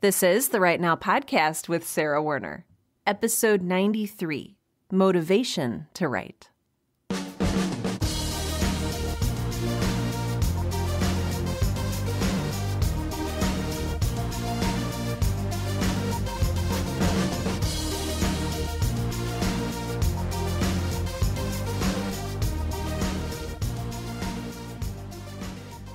This is the Write Now podcast with Sarah Werner, episode 93 Motivation to Write.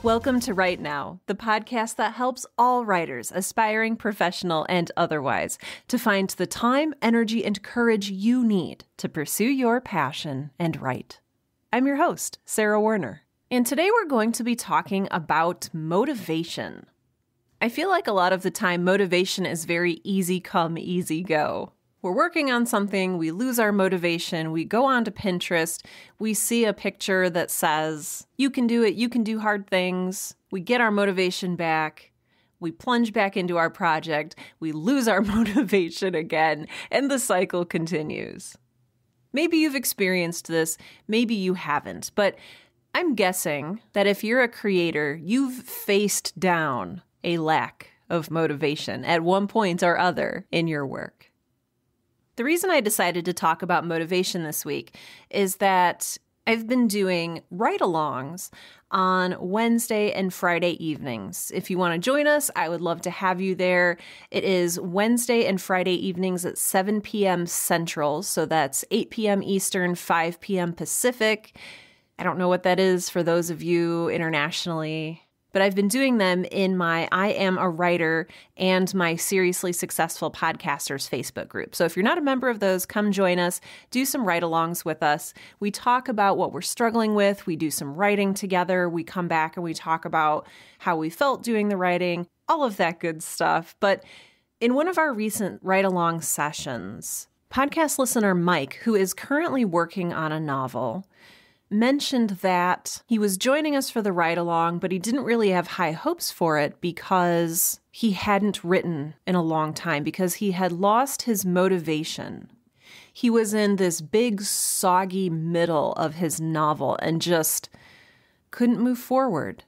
Welcome to Write Now, the podcast that helps all writers, aspiring, professional, and otherwise, to find the time, energy, and courage you need to pursue your passion and write. I'm your host, Sarah Werner, and today we're going to be talking about motivation. I feel like a lot of the time, motivation is very easy come, easy go we're working on something, we lose our motivation, we go on to Pinterest, we see a picture that says, You can do it, you can do hard things. We get our motivation back. We plunge back into our project, we lose our motivation again, and the cycle continues. Maybe you've experienced this, maybe you haven't, but I'm guessing that if you're a creator, you've faced down a lack of motivation at one point or other in your work. The reason I decided to talk about motivation this week is that I've been doing write alongs on Wednesday and Friday evenings. If you want to join us, I would love to have you there. It is Wednesday and Friday evenings at 7 p.m. Central. So that's 8 p.m. Eastern, 5 p.m. Pacific. I don't know what that is for those of you internationally but I've been doing them in my I Am a Writer and my Seriously Successful Podcasters Facebook group. So if you're not a member of those, come join us, do some write alongs with us. We talk about what we're struggling with, we do some writing together, we come back and we talk about how we felt doing the writing, all of that good stuff. But in one of our recent write along sessions, podcast listener Mike, who is currently working on a novel, mentioned that he was joining us for the ride along, but he didn't really have high hopes for it because he hadn't written in a long time, because he had lost his motivation. He was in this big, soggy middle of his novel and just couldn't move forward.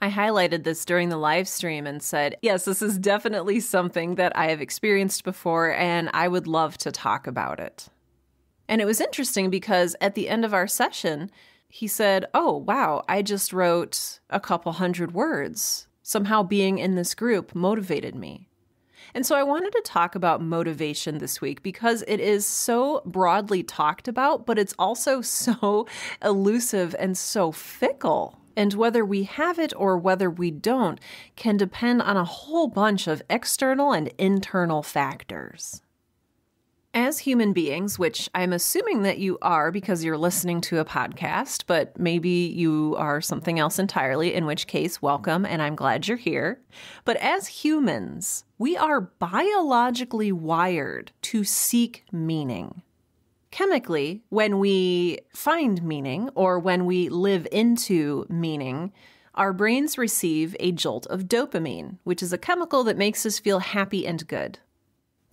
I highlighted this during the live stream and said, Yes, this is definitely something that I have experienced before, and I would love to talk about it. And it was interesting because at the end of our session, he said, Oh, wow, I just wrote a couple hundred words. Somehow being in this group motivated me. And so I wanted to talk about motivation this week because it is so broadly talked about, but it's also so elusive and so fickle. And whether we have it or whether we don't can depend on a whole bunch of external and internal factors. As human beings, which I'm assuming that you are because you're listening to a podcast, but maybe you are something else entirely, in which case, welcome and I'm glad you're here. But as humans, we are biologically wired to seek meaning. Chemically, when we find meaning or when we live into meaning, our brains receive a jolt of dopamine, which is a chemical that makes us feel happy and good.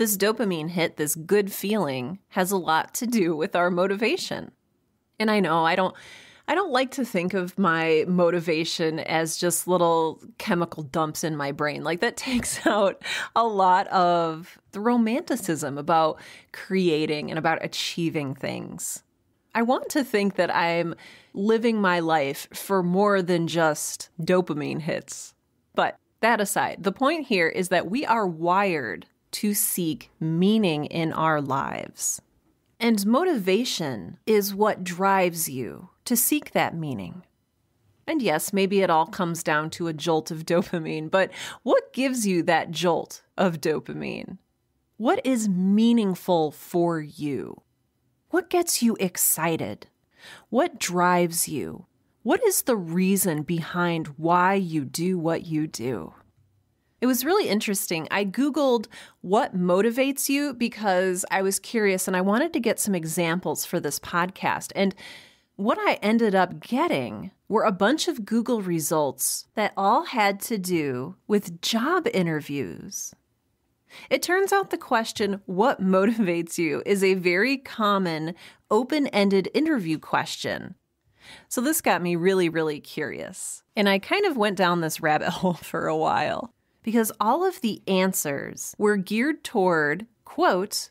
This dopamine hit, this good feeling, has a lot to do with our motivation. And I know I don't I don't like to think of my motivation as just little chemical dumps in my brain. Like that takes out a lot of the romanticism about creating and about achieving things. I want to think that I'm living my life for more than just dopamine hits. But that aside, the point here is that we are wired to seek meaning in our lives. And motivation is what drives you to seek that meaning. And yes, maybe it all comes down to a jolt of dopamine, but what gives you that jolt of dopamine? What is meaningful for you? What gets you excited? What drives you? What is the reason behind why you do what you do? It was really interesting. I Googled what motivates you because I was curious and I wanted to get some examples for this podcast. And what I ended up getting were a bunch of Google results that all had to do with job interviews. It turns out the question, What motivates you? is a very common open ended interview question. So this got me really, really curious. And I kind of went down this rabbit hole for a while. Because all of the answers were geared toward, quote,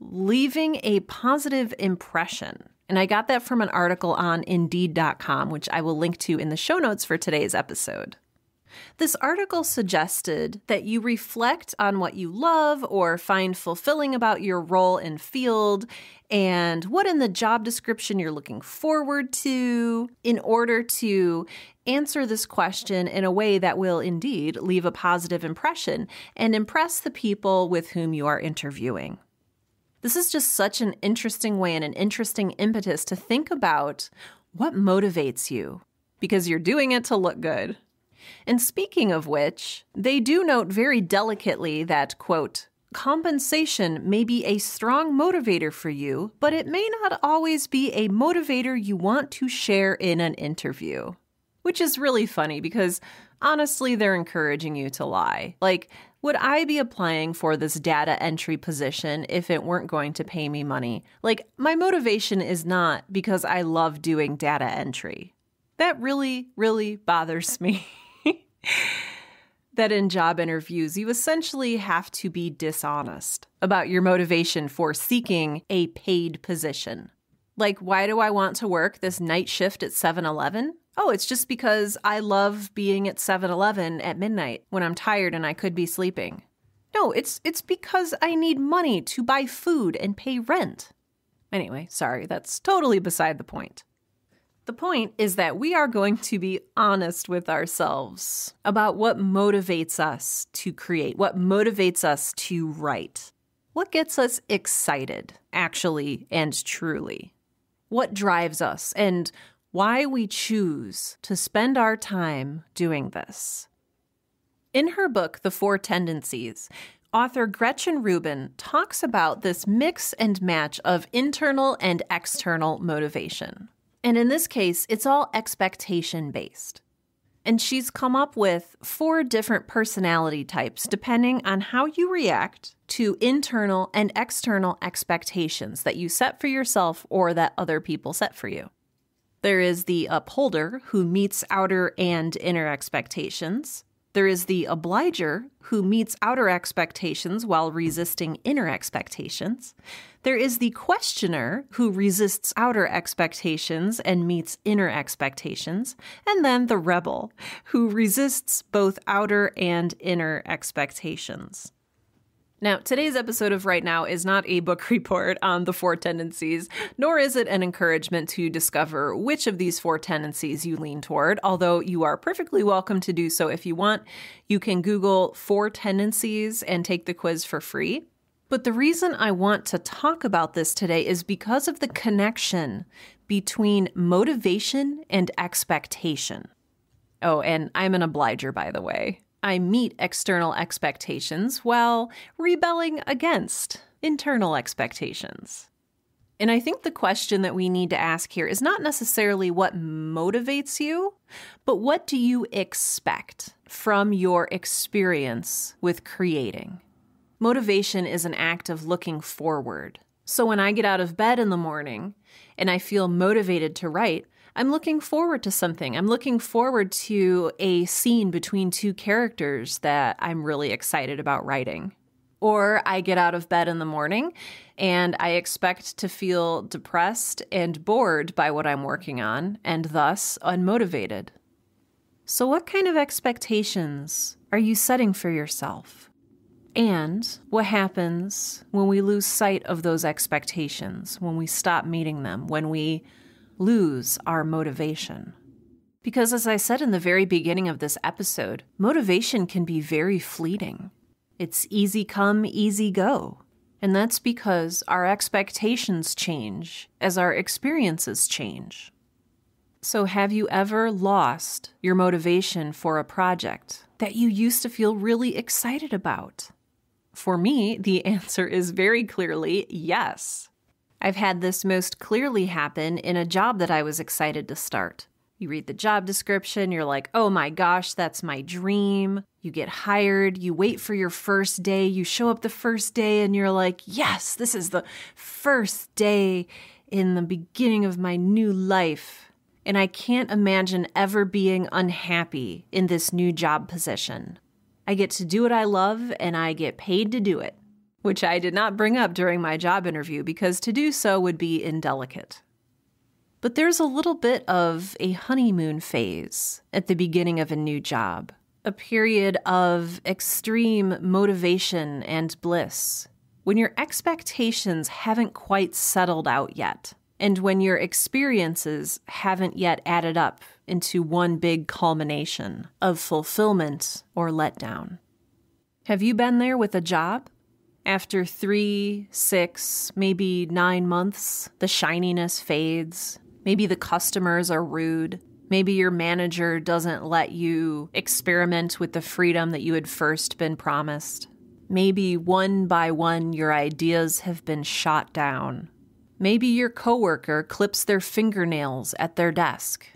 leaving a positive impression. And I got that from an article on Indeed.com, which I will link to in the show notes for today's episode. This article suggested that you reflect on what you love or find fulfilling about your role and field and what in the job description you're looking forward to in order to answer this question in a way that will indeed leave a positive impression and impress the people with whom you are interviewing. This is just such an interesting way and an interesting impetus to think about what motivates you because you're doing it to look good. And speaking of which, they do note very delicately that, quote, compensation may be a strong motivator for you, but it may not always be a motivator you want to share in an interview. Which is really funny because honestly, they're encouraging you to lie. Like, would I be applying for this data entry position if it weren't going to pay me money? Like, my motivation is not because I love doing data entry. That really, really bothers me. that in job interviews, you essentially have to be dishonest about your motivation for seeking a paid position. Like, why do I want to work this night shift at 7 Eleven? Oh, it's just because I love being at 7-Eleven at midnight when I'm tired and I could be sleeping. No, it's it's because I need money to buy food and pay rent. Anyway, sorry, that's totally beside the point. The point is that we are going to be honest with ourselves about what motivates us to create, what motivates us to write, what gets us excited, actually and truly, what drives us, and why we choose to spend our time doing this. In her book, The Four Tendencies, author Gretchen Rubin talks about this mix and match of internal and external motivation. And in this case, it's all expectation based. And she's come up with four different personality types depending on how you react to internal and external expectations that you set for yourself or that other people set for you. There is the upholder who meets outer and inner expectations. There is the obliger who meets outer expectations while resisting inner expectations. There is the questioner who resists outer expectations and meets inner expectations. And then the rebel who resists both outer and inner expectations. Now, today's episode of Write Now is not a book report on the four tendencies, nor is it an encouragement to discover which of these four tendencies you lean toward, although you are perfectly welcome to do so if you want. You can Google four tendencies and take the quiz for free. But the reason I want to talk about this today is because of the connection between motivation and expectation. Oh, and I'm an obliger, by the way. I meet external expectations while rebelling against internal expectations. And I think the question that we need to ask here is not necessarily what motivates you, but what do you expect from your experience with creating? Motivation is an act of looking forward. So when I get out of bed in the morning and I feel motivated to write, I'm looking forward to something. I'm looking forward to a scene between two characters that I'm really excited about writing. Or I get out of bed in the morning and I expect to feel depressed and bored by what I'm working on and thus unmotivated. So, what kind of expectations are you setting for yourself? And what happens when we lose sight of those expectations, when we stop meeting them, when we lose our motivation. Because, as I said in the very beginning of this episode, motivation can be very fleeting. It's easy come, easy go. And that's because our expectations change as our experiences change. So, have you ever lost your motivation for a project that you used to feel really excited about? For me, the answer is very clearly yes. I've had this most clearly happen in a job that I was excited to start. You read the job description, you're like, oh my gosh, that's my dream. You get hired, you wait for your first day, you show up the first day, and you're like, yes, this is the first day in the beginning of my new life. And I can't imagine ever being unhappy in this new job position. I get to do what I love and I get paid to do it, which I did not bring up during my job interview because to do so would be indelicate. But there's a little bit of a honeymoon phase at the beginning of a new job, a period of extreme motivation and bliss when your expectations haven't quite settled out yet, and when your experiences haven't yet added up into one big culmination of fulfillment or letdown. Have you been there with a job? After three, six, maybe nine months, the shininess fades. Maybe the customers are rude. Maybe your manager doesn't let you experiment with the freedom that you had first been promised. Maybe one by one your ideas have been shot down. Maybe your coworker clips their fingernails at their desk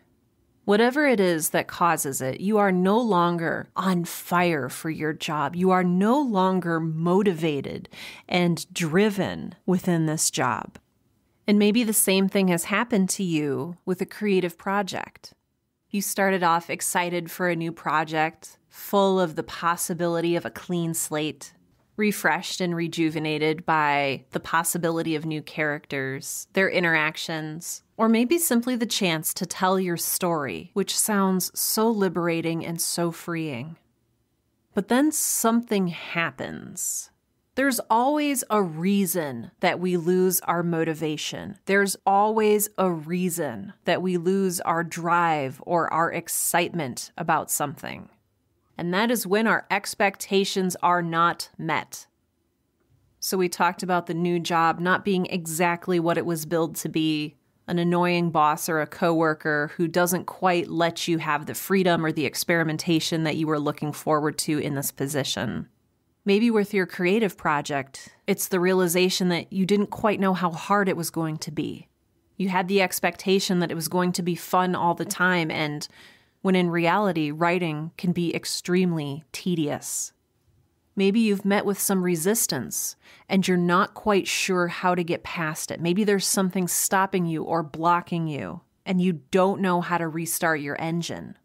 Whatever it is that causes it, you are no longer on fire for your job. You are no longer motivated and driven within this job. And maybe the same thing has happened to you with a creative project. You started off excited for a new project, full of the possibility of a clean slate, refreshed and rejuvenated by the possibility of new characters, their interactions, or maybe simply the chance to tell your story, which sounds so liberating and so freeing. But then something happens. There's always a reason that we lose our motivation. There's always a reason that we lose our drive or our excitement about something and that is when our expectations are not met. So, we talked about the new job not being exactly what it was billed to be an annoying boss or a coworker who doesn't quite let you have the freedom or the experimentation that you were looking forward to in this position. Maybe with your creative project, it's the realization that you didn't quite know how hard it was going to be. You had the expectation that it was going to be fun all the time, and when in reality, writing can be extremely tedious. Maybe you've met with some resistance and you're not quite sure how to get past it. Maybe there's something stopping you or blocking you, and you don't know how to restart your engine.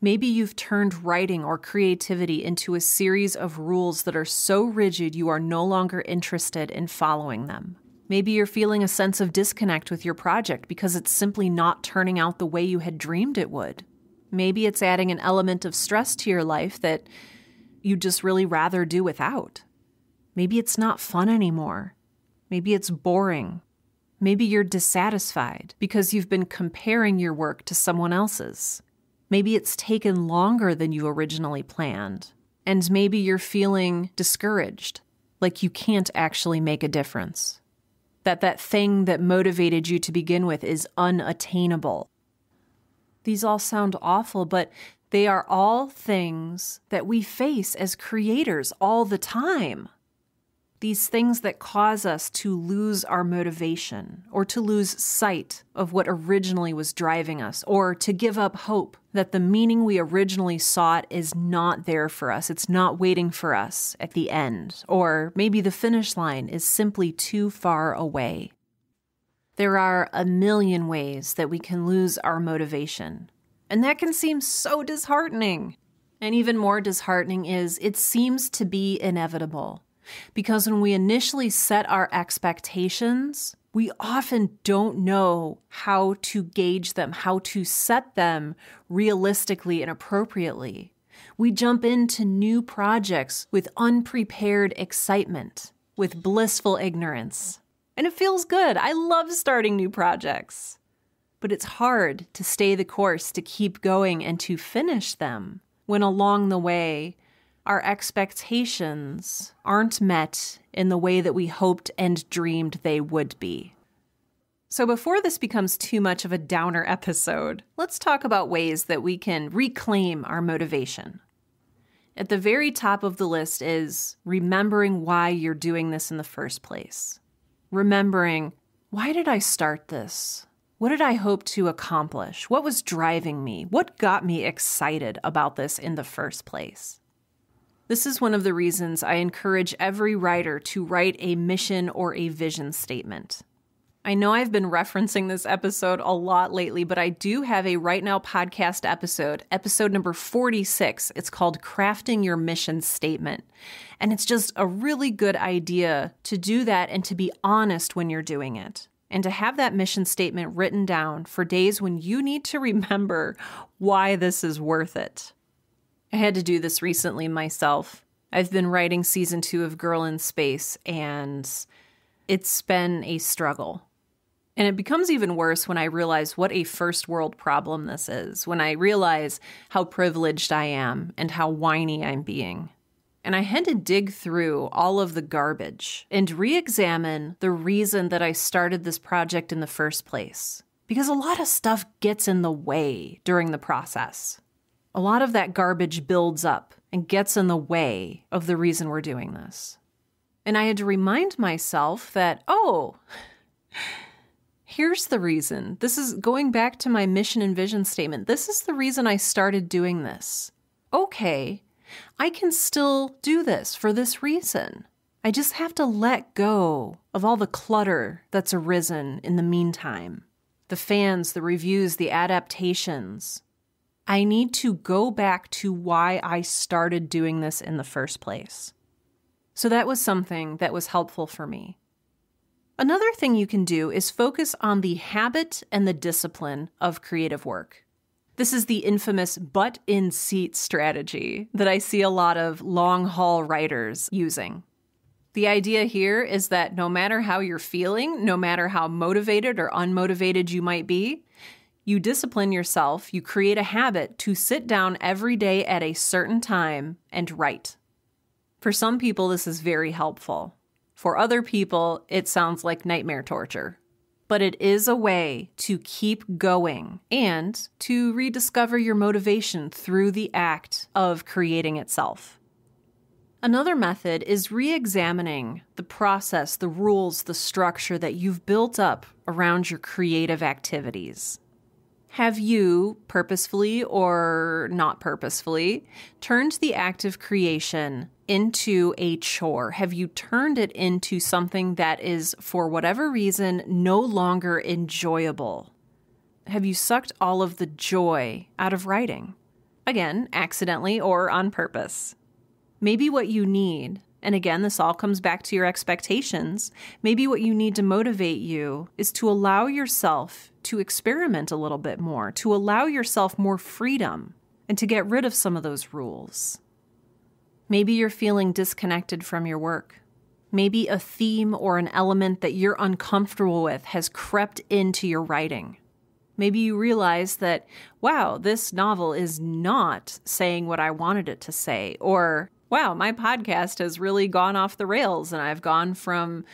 Maybe you've turned writing or creativity into a series of rules that are so rigid you are no longer interested in following them. Maybe you're feeling a sense of disconnect with your project because it's simply not turning out the way you had dreamed it would. Maybe it's adding an element of stress to your life that you'd just really rather do without. Maybe it's not fun anymore. Maybe it's boring. Maybe you're dissatisfied because you've been comparing your work to someone else's. Maybe it's taken longer than you originally planned. And maybe you're feeling discouraged, like you can't actually make a difference. That that thing that motivated you to begin with is unattainable these all sound awful, but they are all things that we face as creators all the time. These things that cause us to lose our motivation or to lose sight of what originally was driving us or to give up hope that the meaning we originally sought is not there for us. It's not waiting for us at the end. Or maybe the finish line is simply too far away. There are a million ways that we can lose our motivation, and that can seem so disheartening. And even more disheartening is it seems to be inevitable. Because when we initially set our expectations, we often don't know how to gauge them, how to set them realistically and appropriately. We jump into new projects with unprepared excitement, with blissful ignorance and it feels good. I love starting new projects. But it's hard to stay the course, to keep going, and to finish them when along the way our expectations aren't met in the way that we hoped and dreamed they would be. So, before this becomes too much of a downer episode, let's talk about ways that we can reclaim our motivation. At the very top of the list is remembering why you're doing this in the first place remembering why did I start this? What did I hope to accomplish? What was driving me? What got me excited about this in the first place? This is one of the reasons I encourage every writer to write a mission or a vision statement. I know I've been referencing this episode a lot lately, but I do have a Write Now podcast episode, episode number 46. It's called Crafting Your Mission Statement. And it's just a really good idea to do that and to be honest when you're doing it. And to have that mission statement written down for days when you need to remember why this is worth it. I had to do this recently myself. I've been writing season two of Girl in Space, and it's been a struggle. And it becomes even worse when I realize what a first world problem this is, when I realize how privileged I am and how whiny I'm being. And I had to dig through all of the garbage and re examine the reason that I started this project in the first place. Because a lot of stuff gets in the way during the process. A lot of that garbage builds up and gets in the way of the reason we're doing this. And I had to remind myself that, oh, here's the reason. This is going back to my mission and vision statement. This is the reason I started doing this. Okay, I can still do this for this reason. I just have to let go of all the clutter that's arisen in the meantime the fans, the reviews, the adaptations. I need to go back to why I started doing this in the first place. So that was something that was helpful for me. Another thing you can do is focus on the habit and the discipline of creative work. This is the infamous butt in seat strategy that I see a lot of long haul writers using. The idea here is that no matter how you're feeling, no matter how motivated or unmotivated you might be, you discipline yourself, you create a habit to sit down every day at a certain time and write. For some people, this is very helpful. For other people, it sounds like nightmare torture but it is a way to keep going and to rediscover your motivation through the act of creating itself. Another method is re examining the process, the rules, the structure that you've built up around your creative activities. Have you, purposefully or not purposefully, turned the act of creation into a chore? Have you turned it into something that is, for whatever reason, no longer enjoyable? Have you sucked all of the joy out of writing? Again, accidentally or on purpose. Maybe what you need, and again, this all comes back to your expectations, maybe what you need to motivate you is to allow yourself to experiment a little bit more, to allow yourself more freedom, and to get rid of some of those rules. Maybe you're feeling disconnected from your work. Maybe a theme or an element that you're uncomfortable with has crept into your writing. Maybe you realize that, wow, this novel is not saying what I wanted it to say. Or, wow, my podcast has really gone off the rails and I've gone from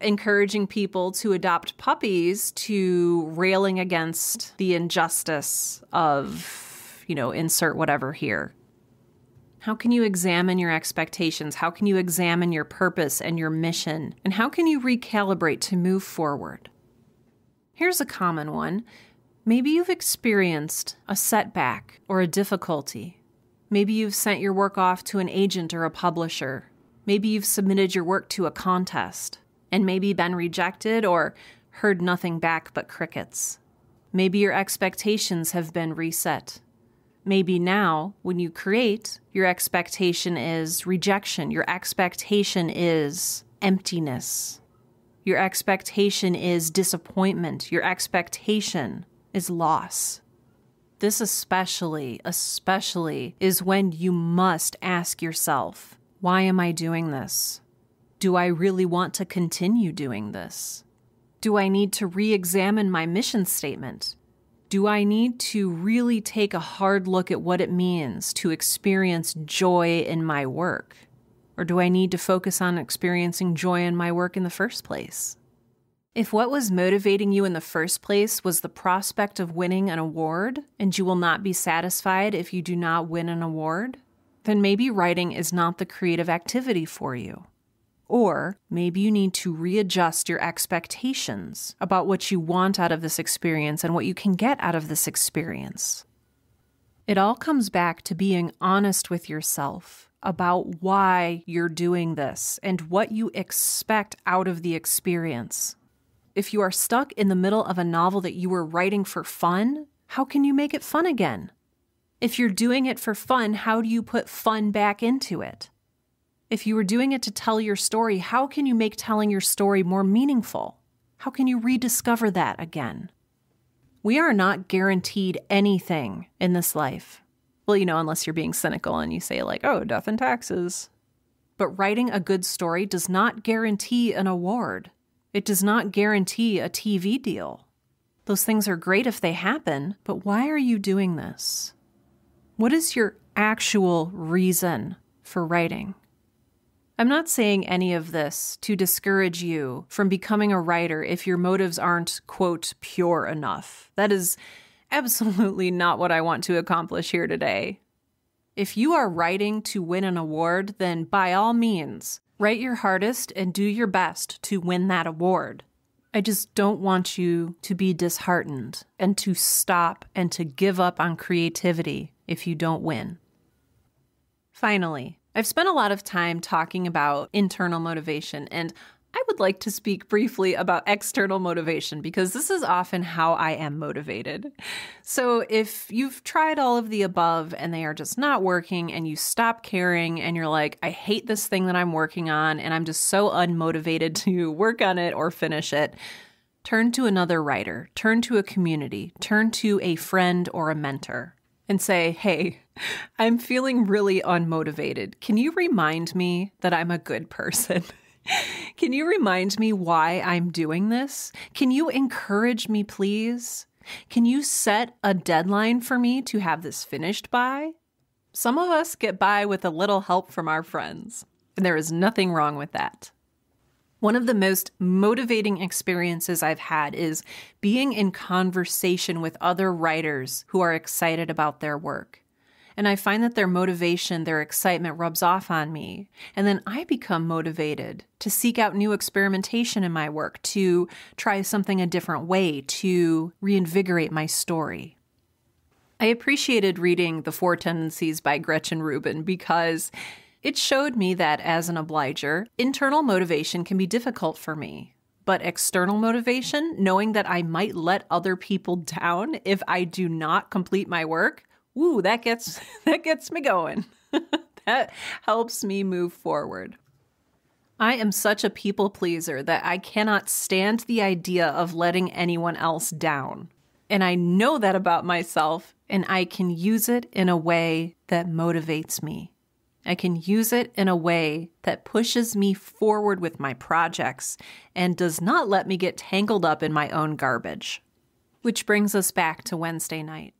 encouraging people to adopt puppies to railing against the injustice of, you know, insert whatever here. How can you examine your expectations? How can you examine your purpose and your mission? And how can you recalibrate to move forward? Here's a common one. Maybe you've experienced a setback or a difficulty. Maybe you've sent your work off to an agent or a publisher. Maybe you've submitted your work to a contest and maybe been rejected or heard nothing back but crickets. Maybe your expectations have been reset. Maybe now, when you create, your expectation is rejection. Your expectation is emptiness. Your expectation is disappointment. Your expectation is loss. This, especially, especially, is when you must ask yourself, why am I doing this? Do I really want to continue doing this? Do I need to re examine my mission statement? Do I need to really take a hard look at what it means to experience joy in my work? Or do I need to focus on experiencing joy in my work in the first place? If what was motivating you in the first place was the prospect of winning an award, and you will not be satisfied if you do not win an award, then maybe writing is not the creative activity for you. Or maybe you need to readjust your expectations about what you want out of this experience and what you can get out of this experience. It all comes back to being honest with yourself about why you're doing this and what you expect out of the experience. if you are stuck in the middle of a novel that you were writing for fun, how can you make it fun again? If you're doing it for fun, how do you put fun back into it? If you were doing it to tell your story, how can you make telling your story more meaningful? How can you rediscover that again? We are not guaranteed anything in this life. Well, you know, unless you're being cynical and you say, like, oh, death and taxes. But writing a good story does not guarantee an award, it does not guarantee a TV deal. Those things are great if they happen, but why are you doing this? What is your actual reason for writing? I'm not saying any of this to discourage you from becoming a writer if your motives aren't, quote, pure enough. That is absolutely not what I want to accomplish here today. If you are writing to win an award, then by all means, write your hardest and do your best to win that award. I just don't want you to be disheartened and to stop and to give up on creativity if you don't win. Finally, I've spent a lot of time talking about internal motivation, and I would like to speak briefly about external motivation because this is often how I am motivated. So, if you've tried all of the above and they are just not working, and you stop caring and you're like, I hate this thing that I'm working on, and I'm just so unmotivated to work on it or finish it, turn to another writer, turn to a community, turn to a friend or a mentor and say, Hey, I'm feeling really unmotivated. Can you remind me that I'm a good person? Can you remind me why I'm doing this? Can you encourage me, please? Can you set a deadline for me to have this finished by? Some of us get by with a little help from our friends, and there is nothing wrong with that. One of the most motivating experiences I've had is being in conversation with other writers who are excited about their work. And I find that their motivation, their excitement rubs off on me. And then I become motivated to seek out new experimentation in my work, to try something a different way, to reinvigorate my story. I appreciated reading The Four Tendencies by Gretchen Rubin because it showed me that as an obliger, internal motivation can be difficult for me. But external motivation, knowing that I might let other people down if I do not complete my work, ooh, that gets that gets me going. that helps me move forward. I am such a people pleaser that I cannot stand the idea of letting anyone else down. And I know that about myself, and I can use it in a way that motivates me. I can use it in a way that pushes me forward with my projects and does not let me get tangled up in my own garbage. Which brings us back to Wednesday night.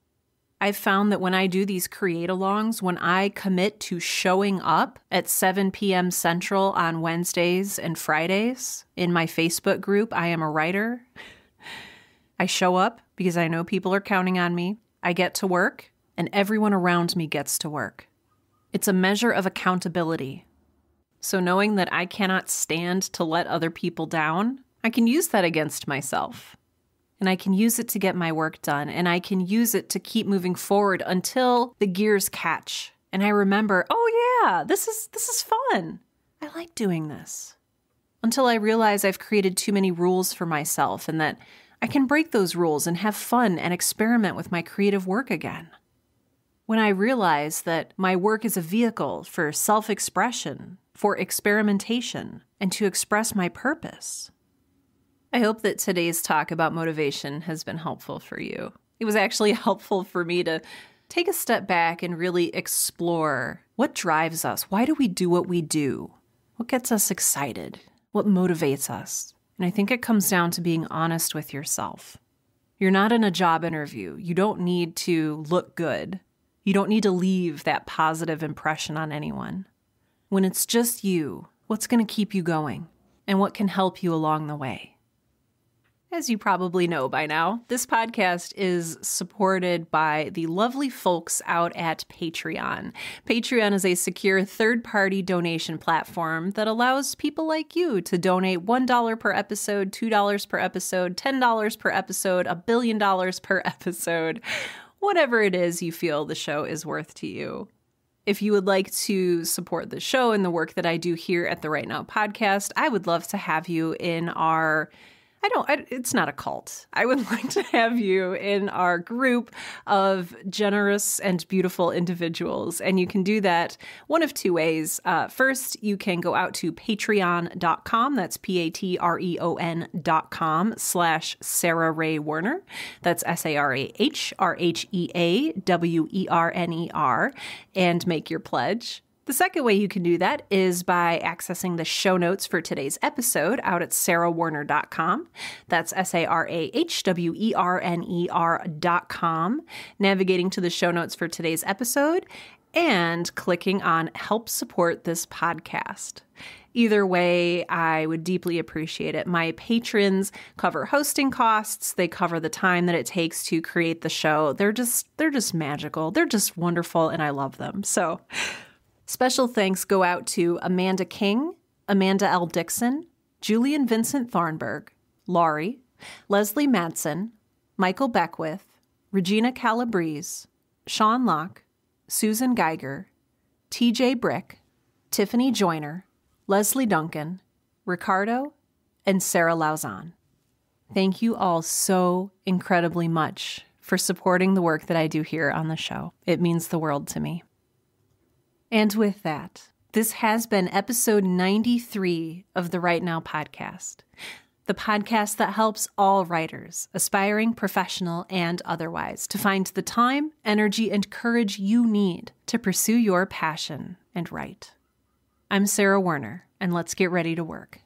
I've found that when I do these create alongs, when I commit to showing up at 7 p.m. Central on Wednesdays and Fridays in my Facebook group, I am a writer. I show up because I know people are counting on me. I get to work, and everyone around me gets to work. It's a measure of accountability. So, knowing that I cannot stand to let other people down, I can use that against myself. And I can use it to get my work done, and I can use it to keep moving forward until the gears catch. And I remember, oh yeah, this is this is fun. I like doing this. Until I realize I've created too many rules for myself and that I can break those rules and have fun and experiment with my creative work again when I realize that my work is a vehicle for self expression, for experimentation, and to express my purpose. I hope that today's talk about motivation has been helpful for you. It was actually helpful for me to take a step back and really explore what drives us. Why do we do what we do? What gets us excited? What motivates us? And I think it comes down to being honest with yourself. You're not in a job interview. You don't need to look good. You don't need to leave that positive impression on anyone. When it's just you, what's going to keep you going and what can help you along the way? As you probably know by now, this podcast is supported by the lovely folks out at Patreon. Patreon is a secure third party donation platform that allows people like you to donate $1 per episode, $2 per episode, $10 per episode, a billion dollars per episode whatever it is you feel the show is worth to you. If you would like to support the show and the work that I do here at the Write Now podcast, I would love to have you in our I don't, I, it's not a cult. I would like to have you in our group of generous and beautiful individuals. And you can do that one of two ways. Uh, first, you can go out to patreon.com. That's P A T R E O N.com slash Sarah Rhea Werner. That's S A R A H R H E A W E R N E R and make your pledge. The second way you can do that is by accessing the show notes for today's episode out at sarahwerner.com. That's S A R A H W E R N E R.com. Navigating to the show notes for today's episode and clicking on Help Support This Podcast. Either way, I would deeply appreciate it. My patrons cover hosting costs, they cover the time that it takes to create the show. They're just they're just magical. They're just wonderful and I love them. So, Special thanks go out to Amanda King, Amanda L. Dixon, Julian Vincent Thornburg, Laurie, Leslie Madsen, Michael Beckwith, Regina Calabrese, Sean Locke, Susan Geiger, TJ Brick, Tiffany Joyner, Leslie Duncan, Ricardo, and Sarah Lauzon. Thank you all so incredibly much for supporting the work that I do here on the show. It means the world to me. And with that, this has been episode 93 of the Write Now podcast, the podcast that helps all writers, aspiring, professional, and otherwise, to find the time, energy, and courage you need to pursue your passion and write. I'm Sarah Werner, and let's get ready to work.